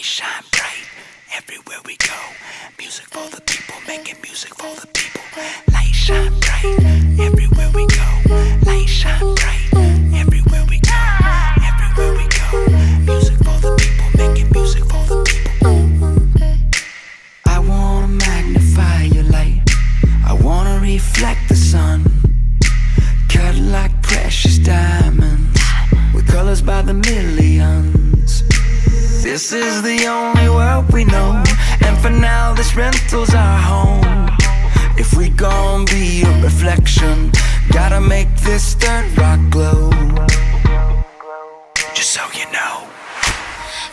light shine bright everywhere we go. Music for the people, making music for the people. Light shine bright everywhere we go. Light shine bright everywhere we go. the only world we know. And for now this rental's our home. If we gon' be a reflection Gotta make this dirt rock glow. Just so you know.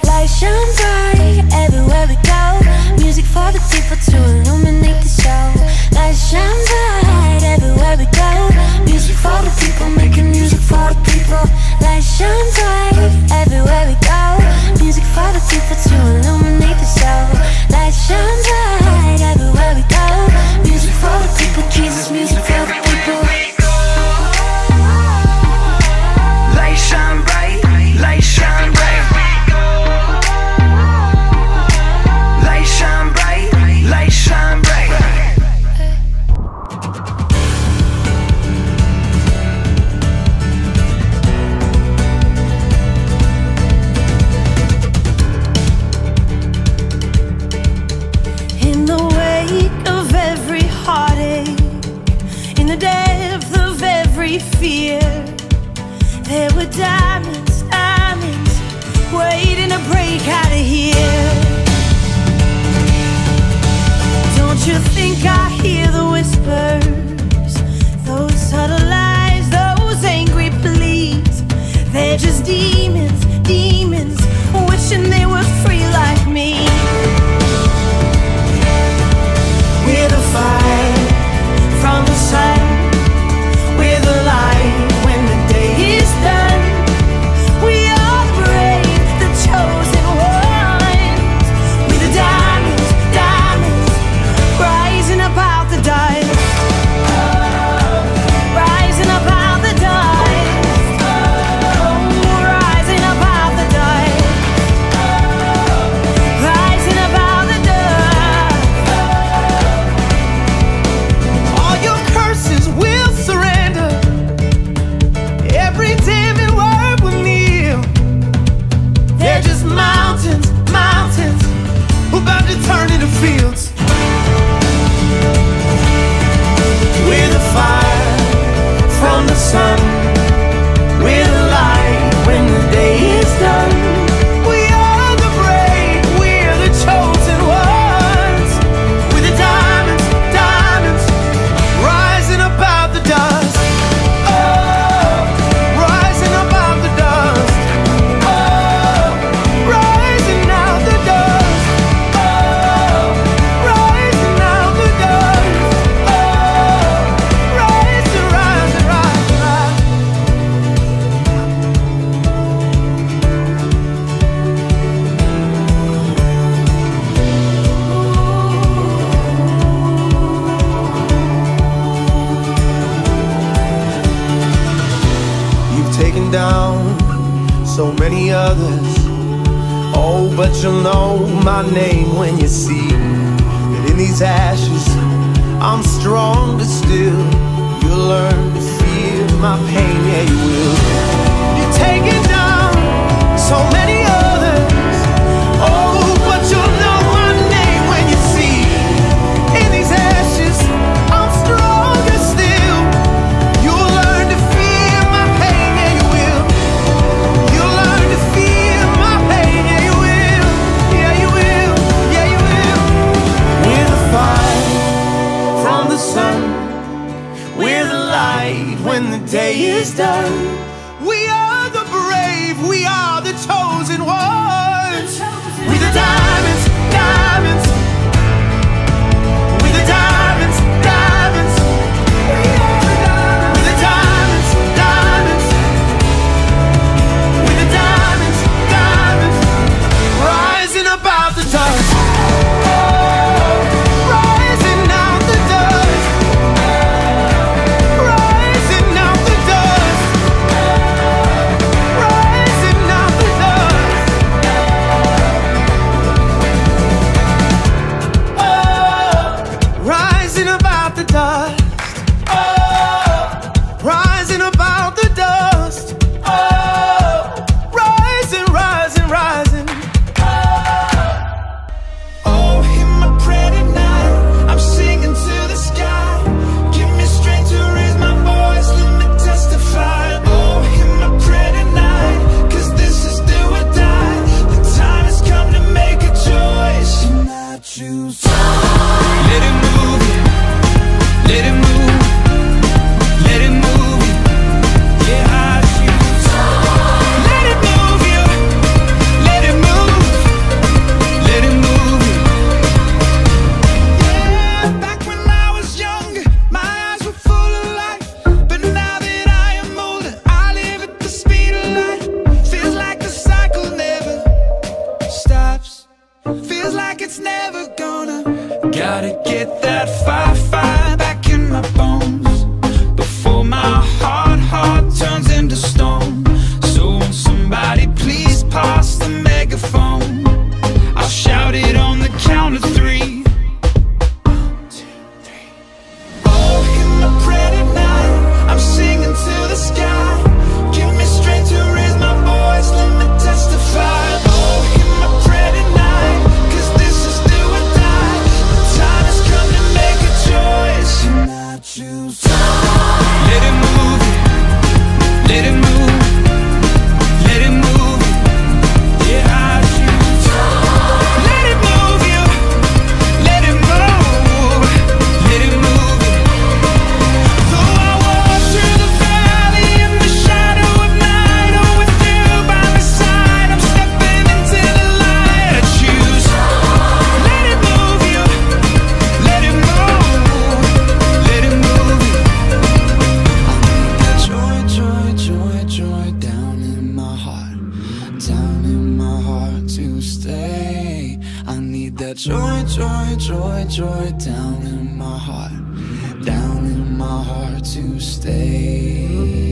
Light shines bright. fear. There were diamonds, diamonds, waiting to break out of here. others. Oh, but you'll know my name when you see That in these ashes I'm stronger still You'll learn to feel my pain, yeah you will. You're taking down so many day is done. We Let it move, let it move. joy, joy, joy down in my heart, down in my heart to stay.